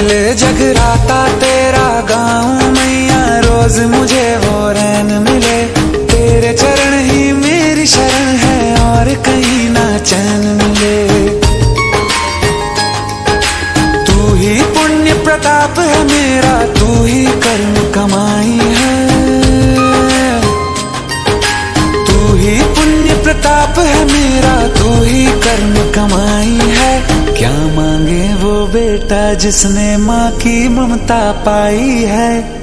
ले जगराता तेरा गाँव मैया, रोज मुझे वो रैन मिले। तेरे चरण ही मेरी शरण है और कहीं ना चैन मिले। तू ही पुण्य प्रताप है मेरा, तू ही कर्म कमाई है। तू ही पुण्य प्रताप है मेरा, तू ही कर्म कमाई है। क्या बेटा जिसने माँ की ममता पाई है।